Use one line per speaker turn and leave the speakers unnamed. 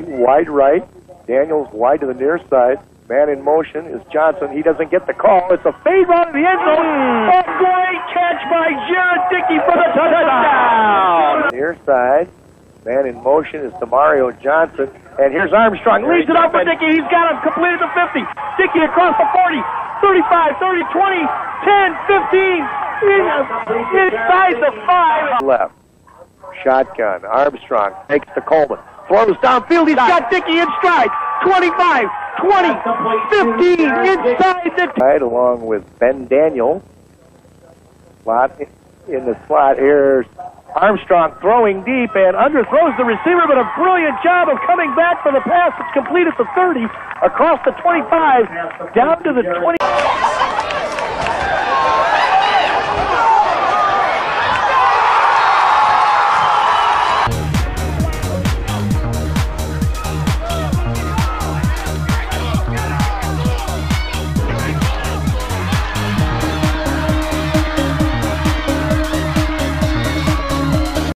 wide right. Daniels wide to the near side. Man in motion is Johnson. He doesn't get the call. It's a fade route to the end zone. A great catch by Jarrett Dickey for the touchdown. Near side. Man in motion is Demario Johnson. And here's Armstrong. Leads it up for Dickey. He's got him completed the 50. Dickey across the 40, 35, 30, 20, 10, 15. Inside the 5. Left. Shotgun. Armstrong takes the Coleman. Throws downfield. He's got Dickey in stride. 25, 20, 15 inside the. Right along with Ben Daniel. Slot in the slot. Here's Armstrong throwing deep and underthrows the receiver, but a brilliant job of coming back for the pass. It's complete at the 30, across the 25, down to the 20.